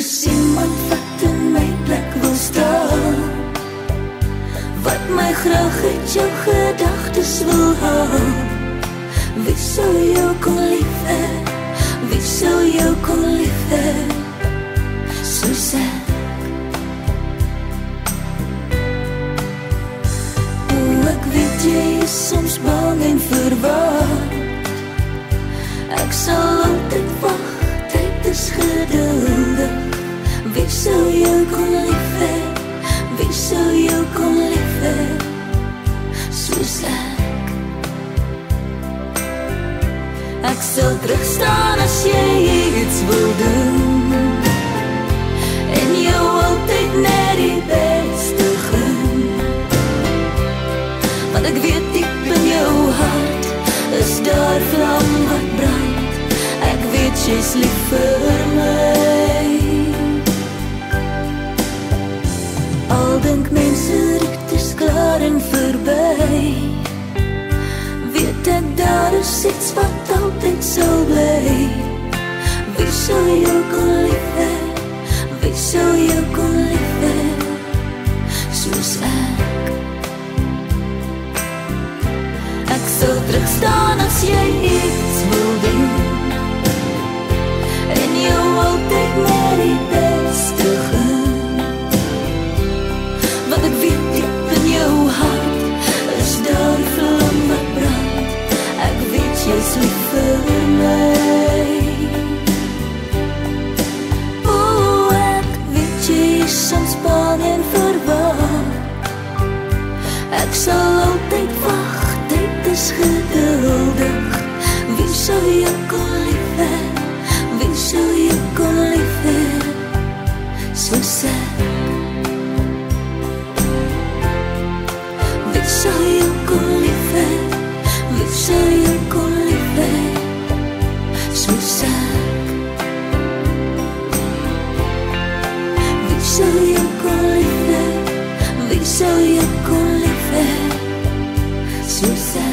is iemand wat in my plek wil staan. Wat my graag uit jou gedagtes wil hou Wie sou jou kon lief hê Wie sou jou kon lief hê Soos ek. Ek weet jy is soms bang en verwaard Ek sal altyd wag, tyd is geduldig. Wie sou jou kon lief hê? Wie sou jou kon lief hê? Soos ek. Sal terug staan as jy iets wil doen. En jou altyd net die beste gun. Want ek weet diep in jou hart is daar vlam wat brand. Ek weet jy's lief vir my. Mense dit is klaar en verby. Weet ek daar is iets wat altyd sal bly. Wie sou jou kon lief hê? Wie sou jou kon lief hê? Soos ek. Ek sal terug staan as jy iets wil doen. En jou altyd net die beste sao yêu cô ly về vì sao yêu cô ly về dù xa vì sao yêu cô ly về vì sao yêu cô ly về dù xa